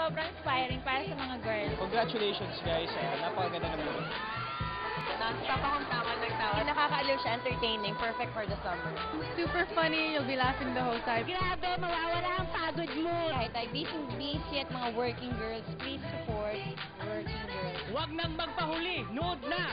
sobrang inspiring para sa mga girls. Congratulations guys, Ayan, napakaganda ng movie. Non-stop akong tawa ng tawa. Nakakaaliw siya, entertaining, perfect for the summer. Super funny, you'll be laughing the whole time. Grabe, mawawala ang pagod mo. Kahit ay busy-busy at mga working girls, please support working girls. Huwag nang magpahuli, nood na!